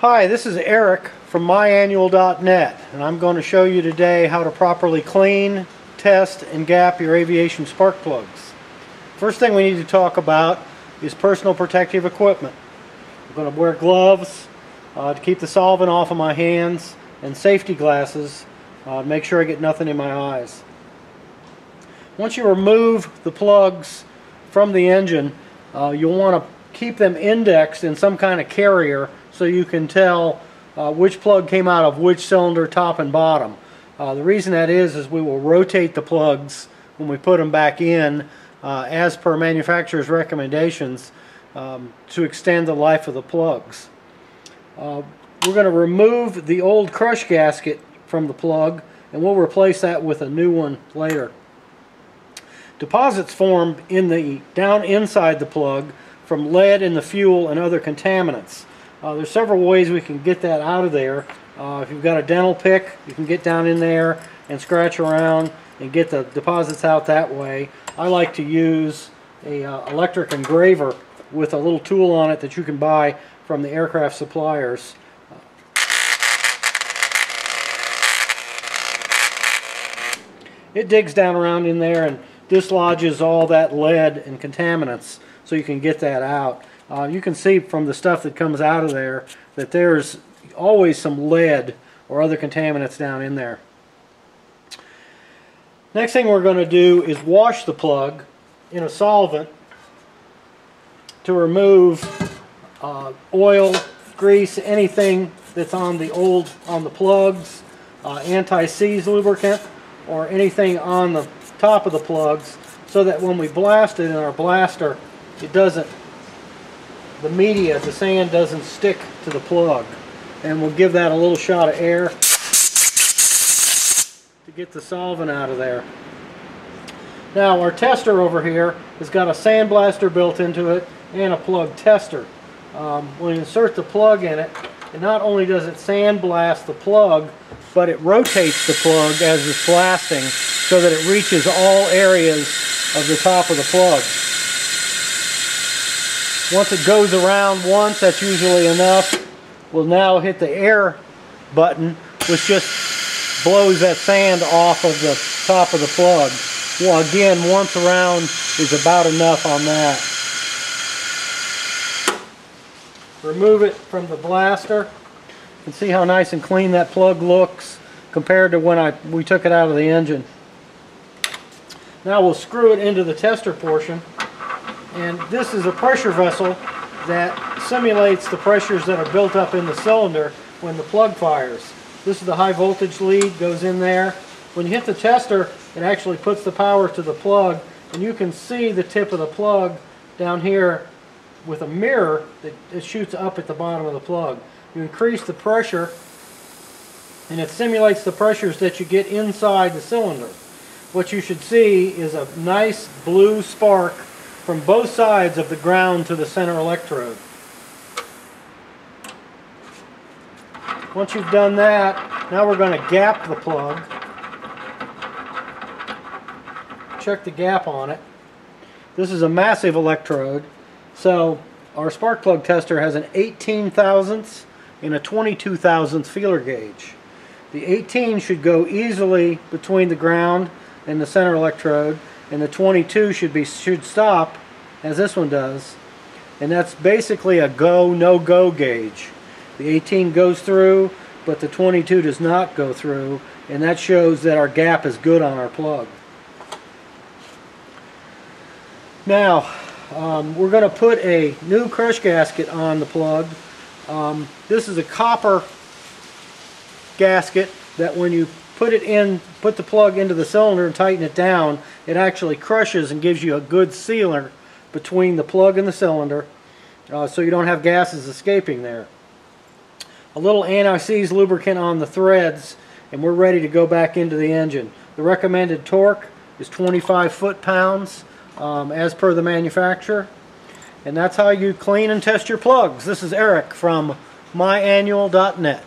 Hi, this is Eric from MyAnnual.net and I'm going to show you today how to properly clean, test, and gap your aviation spark plugs. First thing we need to talk about is personal protective equipment. I'm going to wear gloves uh, to keep the solvent off of my hands and safety glasses uh, to make sure I get nothing in my eyes. Once you remove the plugs from the engine, uh, you'll want to keep them indexed in some kind of carrier so you can tell uh, which plug came out of which cylinder top and bottom. Uh, the reason that is is we will rotate the plugs when we put them back in uh, as per manufacturer's recommendations um, to extend the life of the plugs. Uh, we're going to remove the old crush gasket from the plug and we'll replace that with a new one later. Deposits form in the down inside the plug from lead in the fuel and other contaminants. Uh, there's several ways we can get that out of there. Uh, if you've got a dental pick, you can get down in there and scratch around and get the deposits out that way. I like to use a uh, electric engraver with a little tool on it that you can buy from the aircraft suppliers. It digs down around in there and dislodges all that lead and contaminants so you can get that out. Uh, you can see from the stuff that comes out of there that there's always some lead or other contaminants down in there. Next thing we're going to do is wash the plug in a solvent to remove uh, oil, grease, anything that's on the old on the plugs, uh, anti-seize lubricant, or anything on the top of the plugs so that when we blast it in our blaster it doesn't the media the sand doesn't stick to the plug. And we'll give that a little shot of air to get the solvent out of there. Now our tester over here has got a sandblaster built into it and a plug tester. Um, you insert the plug in it and not only does it sandblast the plug but it rotates the plug as it's blasting so that it reaches all areas of the top of the plug. Once it goes around once, that's usually enough. We'll now hit the air button, which just blows that sand off of the top of the plug. Well, again, once around is about enough on that. Remove it from the blaster. and see how nice and clean that plug looks compared to when I we took it out of the engine. Now we'll screw it into the tester portion and this is a pressure vessel that simulates the pressures that are built up in the cylinder when the plug fires. This is the high voltage lead, goes in there. When you hit the tester, it actually puts the power to the plug and you can see the tip of the plug down here with a mirror that shoots up at the bottom of the plug. You increase the pressure and it simulates the pressures that you get inside the cylinder what you should see is a nice blue spark from both sides of the ground to the center electrode. Once you've done that, now we're going to gap the plug. Check the gap on it. This is a massive electrode. So our spark plug tester has an 18 thousandths and a 22 thousandths feeler gauge. The 18 should go easily between the ground and the center electrode and the 22 should be should stop as this one does and that's basically a go no go gauge. The 18 goes through but the 22 does not go through and that shows that our gap is good on our plug. Now um, we're going to put a new crush gasket on the plug. Um, this is a copper gasket that when you put it in, put the plug into the cylinder and tighten it down, it actually crushes and gives you a good sealer between the plug and the cylinder uh, so you don't have gases escaping there. A little anti-seize lubricant on the threads and we're ready to go back into the engine. The recommended torque is 25 foot-pounds um, as per the manufacturer. And that's how you clean and test your plugs. This is Eric from myannual.net.